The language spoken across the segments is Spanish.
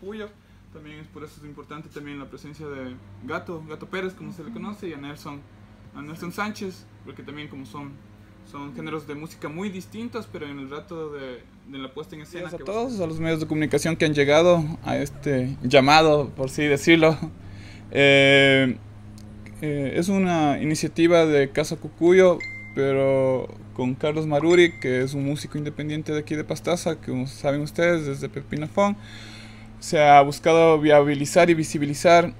Puyo. También es por eso es importante también la presencia de Gato, Gato Pérez, como se le conoce, y a Nelson, a Nelson Sánchez, porque también como son, son géneros de música muy distintos, pero en el rato de, de la puesta en escena. a todos, a los medios de comunicación que han llegado a este llamado, por así decirlo. Eh, eh, es una iniciativa de Casa Cucuyo, pero con Carlos Maruri, que es un músico independiente de aquí de Pastaza, que saben ustedes, desde Pepinafón se ha buscado viabilizar y visibilizar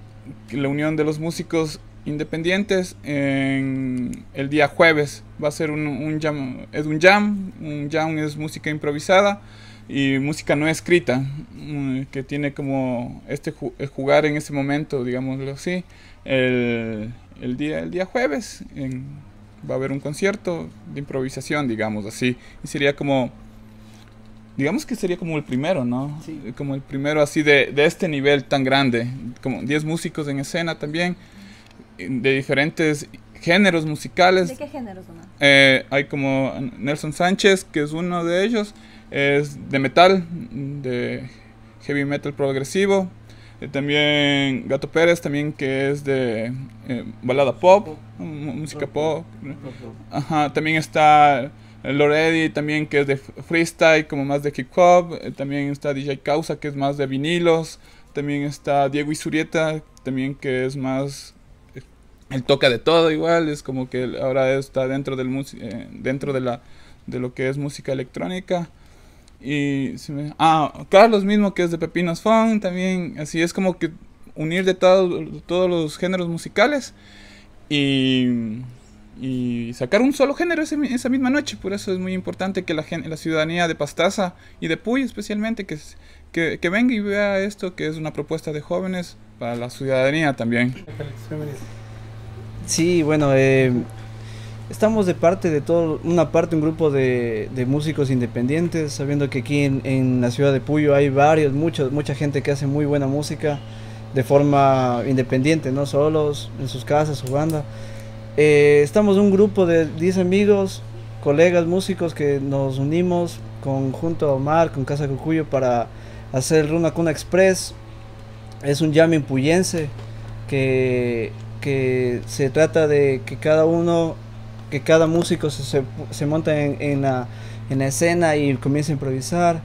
la unión de los músicos independientes en el día jueves. Va a ser un, jam, es un jam, un jam es música improvisada y música no escrita, mm, que tiene como este jugar en ese momento, digámoslo así, el, el día, el día jueves. va a haber un concierto de improvisación, digamos así, y sería como digamos que sería como el primero, ¿no? Sí. Como el primero así de, de este nivel tan grande, como 10 músicos en escena también, de diferentes géneros musicales. ¿De qué géneros, eh, hay como Nelson Sánchez, que es uno de ellos, es de metal, de heavy metal progresivo. Eh, también Gato Pérez, también que es de eh, balada pop, música pop. Ajá, también está Loredi también que es de freestyle, como más de hip hop. Eh, también está DJ Causa que es más de vinilos. También está Diego Isurieta, también que es más... Eh, el toca de todo igual, es como que ahora está dentro, del eh, dentro de, la, de lo que es música electrónica. Y ah, Carlos mismo que es de Pepinos Funk también, así es como que unir de todos los géneros musicales y y sacar un solo género esa misma noche. Por eso es muy importante que la, la ciudadanía de Pastaza y de Puy especialmente que, venga y vea esto, que es una propuesta de jóvenes para la ciudadanía también. Sí, bueno, eh, estamos de parte de todo, una parte, un grupo de, de músicos independientes, sabiendo que aquí en, en, la ciudad de Puyo hay varios, muchos, mucha gente que hace muy buena música de forma independiente, no solos, en sus casas, su banda. Eh, estamos un grupo de 10 amigos, colegas músicos que nos unimos con, junto a Omar, con Casa Cucuyo para hacer Runa Cuna Express. Es un jamming puyense que, que se trata de que cada uno, que cada músico se, se, monta en, la, en la escena y comienza a improvisar.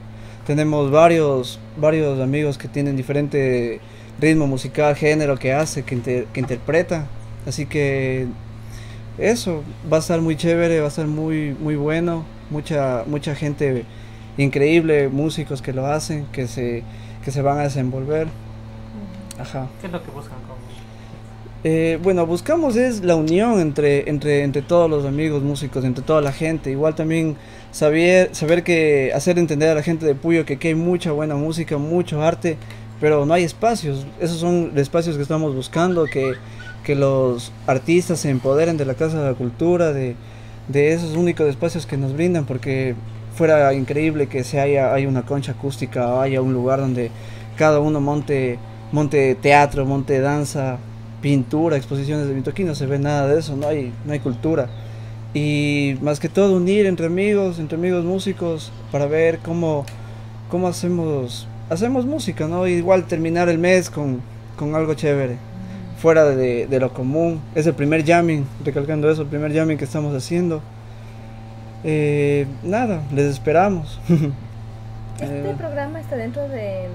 Tenemos varios, varios amigos que tienen diferente ritmo musical, género que hace, que, que interpreta. Así que eso va a estar muy chévere, va a estar muy muy bueno, mucha mucha gente increíble, músicos que lo hacen, que se que se van a desenvolver. Ajá. ¿Qué es lo que buscan? Eh, bueno, buscamos es la unión entre, entre, entre todos los amigos músicos, entre toda la gente. Igual también saber, saber que hacer entender a la gente de Puyo que aquí hay mucha buena música, mucho arte, pero no hay espacios. Esos son espacios que estamos buscando, que que los artistas se empoderen de la Casa de la Cultura, de, esos únicos espacios que nos brindan, porque fuera increíble que se haya, una concha acústica haya un lugar donde cada uno monte, monte teatro, monte danza, pintura, exposiciones de pintura. Aquí no se ve nada de eso, no hay, no hay cultura. Y más que todo unir entre amigos, entre amigos músicos, para ver cómo, cómo hacemos, hacemos música, ¿no? igual terminar el mes con, con algo chévere fuera de, de, lo común. Es el primer jamming, recalcando eso, el primer jamming que estamos haciendo. Eh, nada, les esperamos. ¿Este eh, programa está dentro de,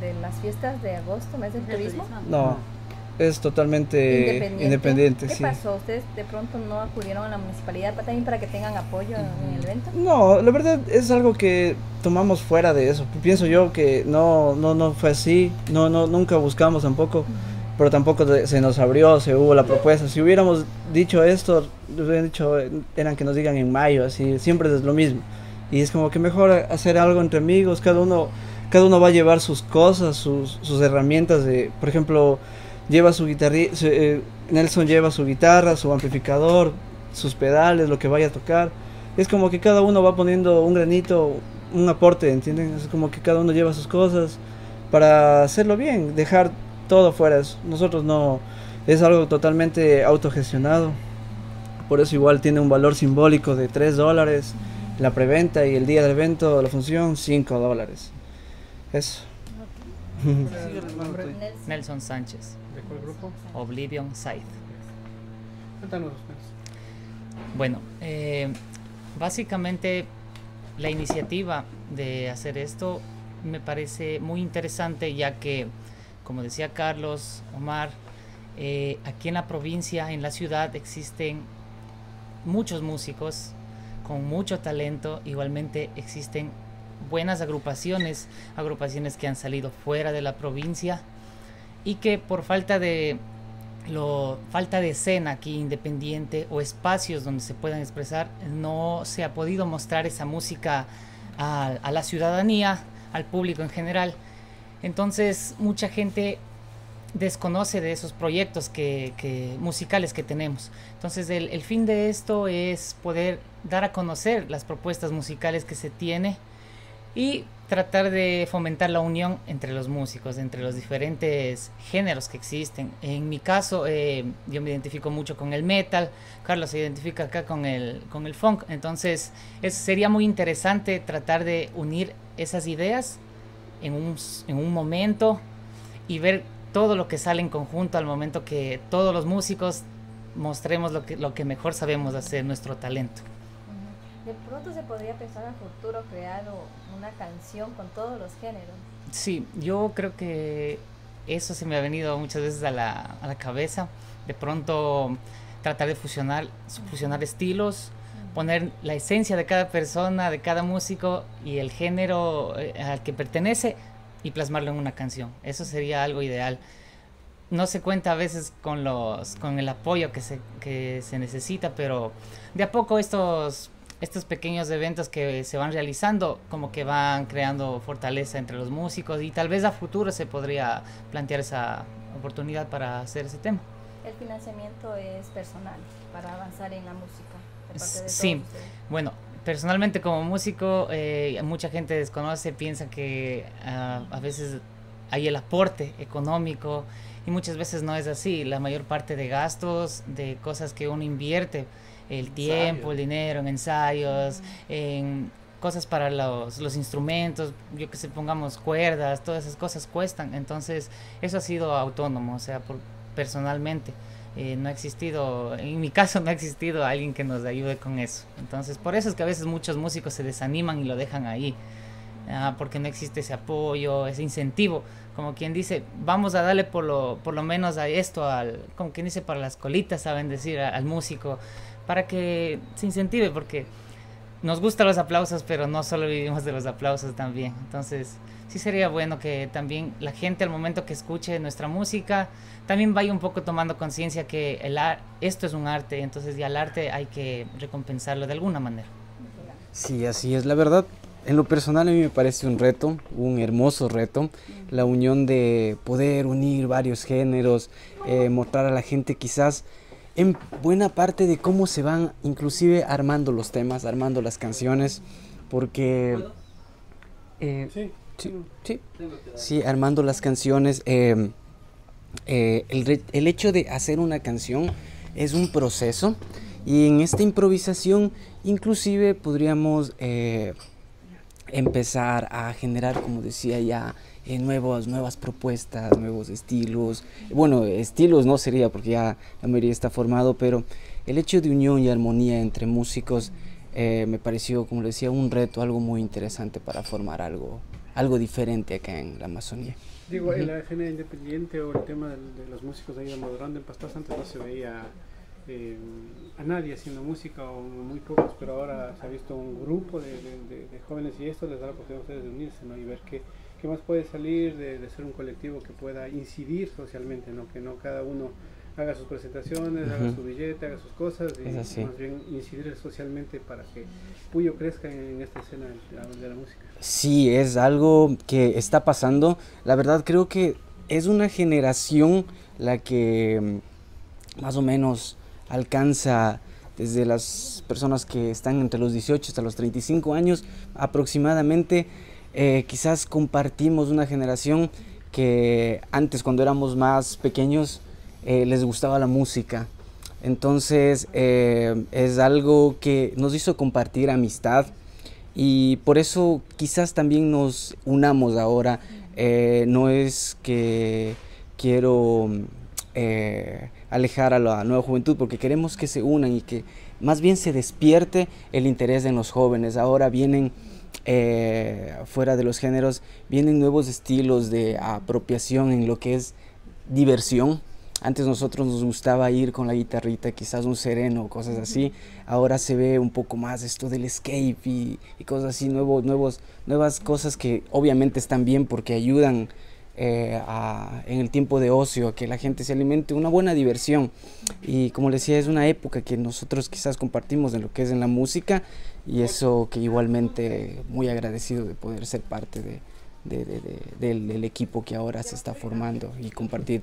de, las fiestas de agosto, mes del turismo? No, es totalmente independiente. ¿Qué pasó? ¿Ustedes de pronto no acudieron a la municipalidad también para que tengan apoyo en el evento? No, la verdad es algo que tomamos fuera de eso. Pienso yo que no, no, no fue así, no, no, nunca buscamos tampoco pero tampoco se nos abrió, se hubo la propuesta. Si hubiéramos dicho esto, hubieran dicho, eran que nos digan en mayo, así, siempre es lo mismo. Y es como que mejor hacer algo entre amigos, cada uno, cada uno va a llevar sus cosas, sus, sus herramientas de, por ejemplo, lleva su guitarra, eh, Nelson lleva su guitarra, su amplificador, sus pedales, lo que vaya a tocar. Es como que cada uno va poniendo un granito, un aporte, ¿entienden? Es como que cada uno lleva sus cosas para hacerlo bien, dejar todo fuera. Nosotros no, es algo totalmente autogestionado. Por eso igual tiene un valor simbólico de 3 dólares la preventa y el día del evento, la función, 5 dólares. Eso. Nelson Sánchez. ¿De cuál grupo? Oblivion Side. Cuéntanos, Bueno, eh, básicamente la iniciativa de hacer esto me parece muy interesante ya que, como decía Carlos, Omar, eh, aquí en la provincia, en la ciudad, existen muchos músicos con mucho talento, igualmente existen buenas agrupaciones, agrupaciones que han salido fuera de la provincia y que por falta de lo, falta de escena aquí independiente o espacios donde se puedan expresar, no se ha podido mostrar esa música a, a la ciudadanía, al público en general. Entonces mucha gente desconoce de esos proyectos que, musicales que tenemos. Entonces el, fin de esto es poder dar a conocer las propuestas musicales que se tiene y tratar de fomentar la unión entre los músicos, entre los diferentes géneros que existen. En mi caso, eh, yo me identifico mucho con el metal, Carlos se identifica acá con el, con el funk, entonces es, sería muy interesante tratar de unir esas ideas en un, en un momento y ver todo lo que sale en conjunto al momento que todos los músicos mostremos lo que, lo que mejor sabemos hacer, nuestro talento. De pronto se podría pensar a futuro crear una canción con todos los géneros. Sí, yo creo que eso se me ha venido muchas veces a la, a la cabeza. De pronto tratar de fusionar, fusionar estilos, poner la esencia de cada persona, de cada músico y el género eh, al que pertenece y plasmarlo en una canción. Eso sería algo ideal. No se cuenta a veces con los con el apoyo que se, que se necesita, pero de a poco estos estos pequeños eventos que se van realizando como que van creando fortaleza entre los músicos y tal vez a futuro se podría plantear esa oportunidad para hacer ese tema. El financiamiento es personal para avanzar en la música. Sí, bueno, personalmente como músico, eh, mucha gente desconoce, piensa que ah, a veces hay el aporte económico y muchas veces no es así. La mayor parte de gastos, de cosas que uno invierte, el tiempo, el dinero, en ensayos, en cosas para los, los instrumentos, yo que sé, pongamos cuerdas, todas esas cosas cuestan. Entonces, eso ha sido autónomo, o sea, por, personalmente. Eh, no ha existido, en mi caso no ha existido alguien que nos ayude con eso. Entonces, por eso es que a veces muchos músicos se desaniman y lo dejan ahí, ah, porque no existe ese apoyo, ese incentivo. Como quien dice, vamos a darle por lo, por lo menos a esto, al, como quien dice, para las colitas, saben decir, al músico, para que se incentive, porque nos gustan los aplausos, pero no solo vivimos de los aplausos también. Entonces, sí sería bueno que también la gente al momento que escuche nuestra música también vaya un poco tomando conciencia que el esto es un arte, entonces ya el arte hay que recompensarlo de alguna manera. Sí, así es. La verdad, en lo personal a mí me parece un reto, un hermoso reto, la unión de poder unir varios géneros, eh, mostrar a la gente quizás en buena parte de cómo se van inclusive armando los temas, armando las canciones, porque... Eh, sí. Sí, sí, sí, armando las canciones. Em, eh, el, el, hecho de hacer una canción es un proceso y en esta improvisación inclusive podríamos eh, empezar a generar, como decía ya, eh, nuevas, nuevas propuestas, nuevos estilos. Bueno, estilos no sería porque ya la mayoría está formado, pero el hecho de unión y armonía entre músicos me pareció, como le decía, un reto, algo muy interesante para formar algo, algo diferente acá en la Amazonía. Digo, en la escena independiente o el tema de, los músicos ahí de Modorando en Pastas antes no se veía eh, a nadie haciendo música o muy pocos, pero ahora se ha visto un grupo de, de, jóvenes y esto les da la oportunidad a ustedes de unirse ¿no? y ver qué, qué más puede salir de, ser un colectivo que pueda incidir socialmente, ¿no? que no cada uno haga sus presentaciones, haga su billete, haga sus cosas y más bien incidir socialmente para que Puyo crezca en, esta escena de la, música. Sí, es algo que está pasando. La verdad creo que es una generación la que mm, más o menos alcanza desde las personas que están entre los 18 hasta los 35 años aproximadamente. Eh, quizás compartimos una generación que antes cuando éramos más pequeños eh, les gustaba la música. Entonces eh, es algo que nos hizo compartir amistad y por eso quizás también nos unamos ahora Eh, no es que quiero alejar a la nueva juventud porque queremos que se unan y que más bien se despierte el interés en los jóvenes. Ahora vienen eh, fuera de los géneros, vienen nuevos estilos de apropiación en lo que es diversión. Antes nosotros nos gustaba ir con la guitarrita, quizás un sereno, cosas así. Ahora se ve un poco más esto del escape y, cosas así, nuevos, nuevos, nuevas cosas que obviamente están bien porque ayudan eh, en el tiempo de ocio, que la gente se alimente, una buena diversión. Y como les decía, es una época que nosotros quizás compartimos en lo que es en la música y eso que igualmente muy agradecido de poder ser parte de, del, equipo que ahora se está formando y compartir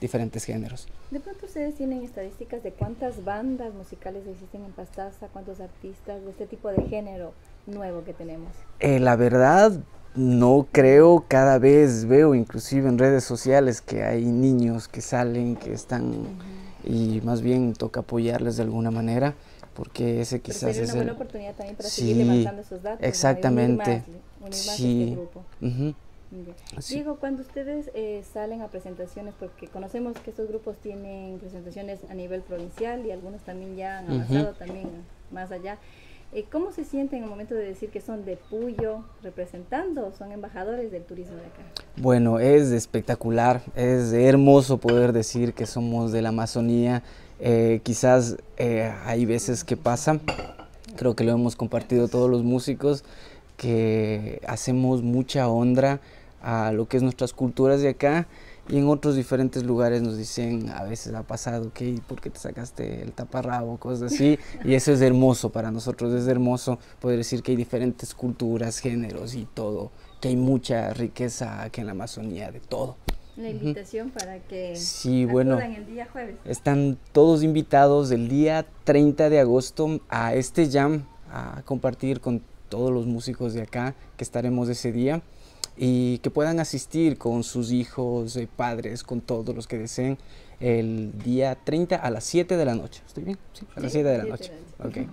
diferentes géneros. De pronto ustedes tienen estadísticas de cuántas bandas musicales existen en Pastaza, cuántos artistas de este tipo de género nuevo que tenemos. Eh, la verdad, no creo, cada vez veo inclusive en redes sociales que hay niños que salen, que están, y más bien toca apoyarles de alguna manera, porque ese quizás es una buena oportunidad también para seguir levantando esos datos. Exactamente. sí. Diego, cuando ustedes eh, salen a presentaciones, porque conocemos que estos grupos tienen presentaciones a nivel provincial y algunos también ya han avanzado también más allá. Eh, ¿Cómo se sienten en el momento de decir que son de Puyo representando, son embajadores del turismo de acá? Bueno, es espectacular, es hermoso poder decir que somos de la Amazonía. Eh, quizás eh, hay veces que pasa, creo que lo hemos compartido todos los músicos, que hacemos mucha honra a lo que es nuestras culturas de acá y en otros diferentes lugares nos dicen, a veces ha pasado, que ¿por qué te sacaste el taparrabo? Cosas así. y eso es hermoso para nosotros, es hermoso poder decir que hay diferentes culturas, géneros y todo, que hay mucha riqueza aquí en la Amazonía de todo. La invitación para que sí, bueno, el día jueves. Están todos invitados el día 30 de agosto a este jam, a compartir con todos los músicos de acá, que estaremos ese día y que puedan asistir con sus hijos, eh, padres, con todos los que deseen el día 30 a las 7 de la noche. ¿Estoy bien? Sí, a las 7 de la noche. Okay.